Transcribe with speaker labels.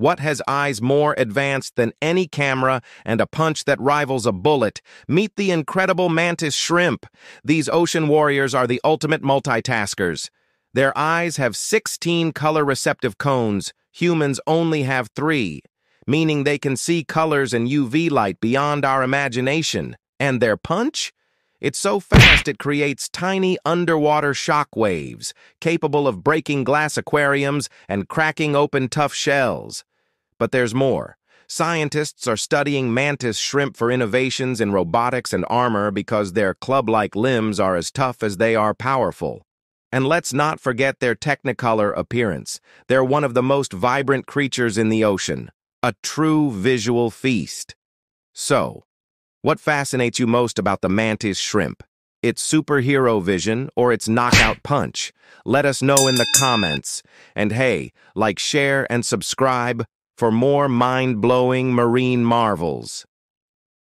Speaker 1: What has eyes more advanced than any camera and a punch that rivals a bullet? Meet the incredible mantis shrimp. These ocean warriors are the ultimate multitaskers. Their eyes have 16 color-receptive cones. Humans only have three, meaning they can see colors and UV light beyond our imagination. And their punch? It's so fast it creates tiny underwater shock waves, capable of breaking glass aquariums and cracking open tough shells. But there's more. Scientists are studying mantis shrimp for innovations in robotics and armor because their club-like limbs are as tough as they are powerful. And let's not forget their technicolor appearance. They're one of the most vibrant creatures in the ocean. A true visual feast. So, what fascinates you most about the mantis shrimp? Its superhero vision or its knockout punch? Let us know in the comments. And hey, like, share, and subscribe for more mind-blowing marine marvels.